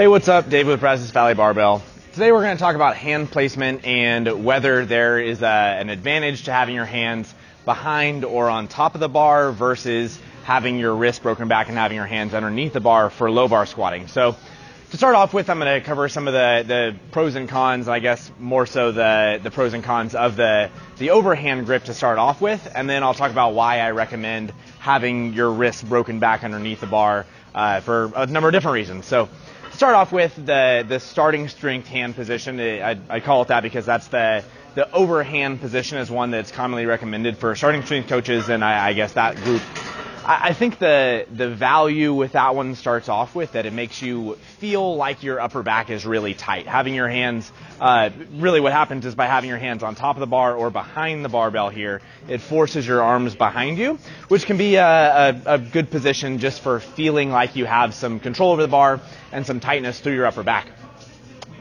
Hey, what's up? Dave with Brazos Valley Barbell. Today we're going to talk about hand placement and whether there is a, an advantage to having your hands behind or on top of the bar versus having your wrist broken back and having your hands underneath the bar for low bar squatting. So to start off with, I'm going to cover some of the, the pros and cons, I guess more so the, the pros and cons of the, the overhand grip to start off with, and then I'll talk about why I recommend having your wrist broken back underneath the bar uh, for a number of different reasons. So start off with the, the starting strength hand position. I, I call it that because that's the, the overhand position is one that's commonly recommended for starting strength coaches, and I, I guess that group I think the the value with that one starts off with that it makes you feel like your upper back is really tight. Having your hands, uh, really what happens is by having your hands on top of the bar or behind the barbell here, it forces your arms behind you, which can be a, a, a good position just for feeling like you have some control over the bar and some tightness through your upper back.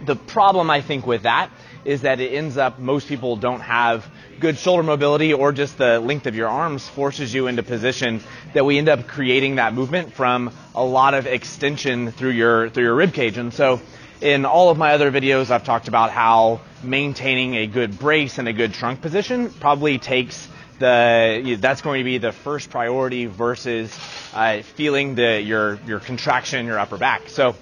The problem I think with that is that it ends up most people don't have good shoulder mobility or just the length of your arms forces you into position that we end up creating that movement from a lot of extension through your through your rib cage. And so in all of my other videos I've talked about how maintaining a good brace and a good trunk position probably takes the that's going to be the first priority versus uh, feeling the your your contraction in your upper back. So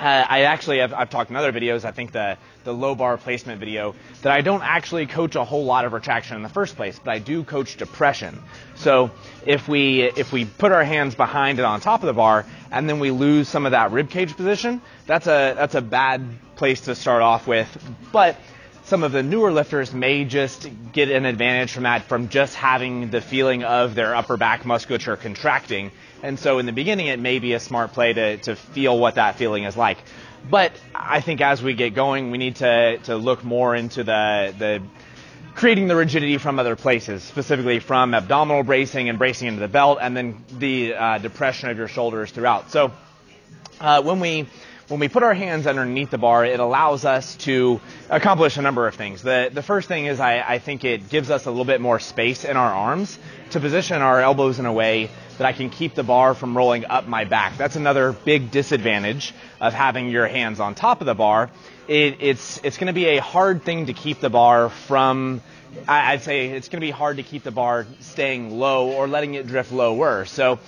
uh, I actually have I've talked in other videos. I think the the low bar placement video that I don't actually coach a whole lot of retraction in the first place, but I do coach depression. So if we if we put our hands behind it on top of the bar and then we lose some of that rib cage position, that's a that's a bad place to start off with. But some of the newer lifters may just get an advantage from that from just having the feeling of their upper back musculature contracting. And so in the beginning, it may be a smart play to, to feel what that feeling is like. But I think as we get going, we need to, to look more into the, the creating the rigidity from other places, specifically from abdominal bracing and bracing into the belt, and then the uh, depression of your shoulders throughout. So uh, when we when we put our hands underneath the bar, it allows us to accomplish a number of things. The, the first thing is I, I think it gives us a little bit more space in our arms to position our elbows in a way that I can keep the bar from rolling up my back. That's another big disadvantage of having your hands on top of the bar. It, it's, it's going to be a hard thing to keep the bar from I'd say it's going to be hard to keep the bar staying low or letting it drift lower. So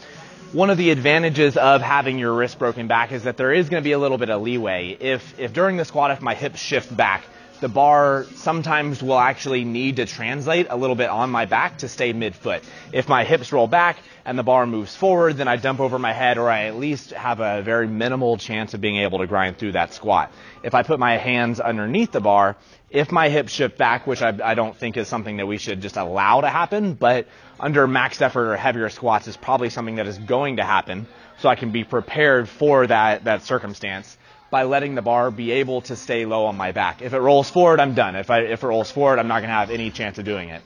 one of the advantages of having your wrist broken back is that there is going to be a little bit of leeway. If, if during the squat, if my hips shift back, the bar sometimes will actually need to translate a little bit on my back to stay midfoot. If my hips roll back and the bar moves forward, then I dump over my head or I at least have a very minimal chance of being able to grind through that squat. If I put my hands underneath the bar, if my hips shift back, which I, I, don't think is something that we should just allow to happen, but under max effort or heavier squats is probably something that is going to happen. So I can be prepared for that, that circumstance by letting the bar be able to stay low on my back. If it rolls forward, I'm done. If, I, if it rolls forward, I'm not going to have any chance of doing it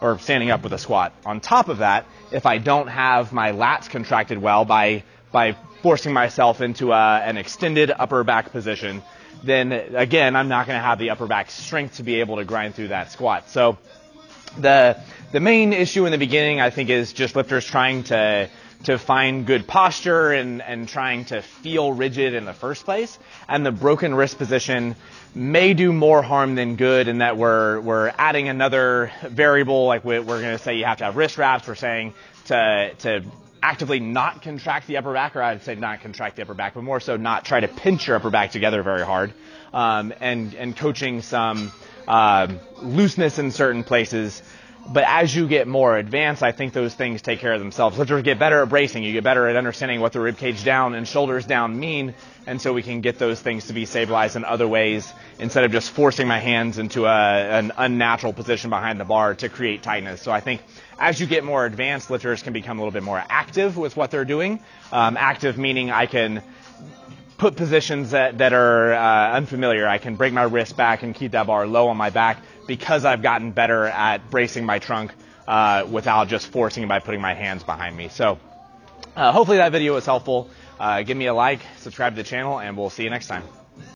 or standing up with a squat. On top of that, if I don't have my lats contracted well by, by forcing myself into a, an extended upper back position, then again, I'm not going to have the upper back strength to be able to grind through that squat. So the the main issue in the beginning, I think, is just lifters trying to to find good posture and, and trying to feel rigid in the first place. And the broken wrist position may do more harm than good in that we're, we're adding another variable, like we're, we're going to say you have to have wrist wraps. We're saying to, to actively not contract the upper back, or I'd say not contract the upper back, but more so not try to pinch your upper back together very hard, um, and and coaching some um, looseness in certain places. But as you get more advanced, I think those things take care of themselves. Lifters get better at bracing. You get better at understanding what the rib cage down and shoulders down mean, and so we can get those things to be stabilized in other ways instead of just forcing my hands into a, an unnatural position behind the bar to create tightness. So I think as you get more advanced, lifters can become a little bit more active with what they're doing. Um, active meaning I can put positions that, that are uh, unfamiliar. I can break my wrist back and keep that bar low on my back because I've gotten better at bracing my trunk uh, without just forcing it by putting my hands behind me. So uh, hopefully that video was helpful. Uh, give me a like, subscribe to the channel, and we'll see you next time.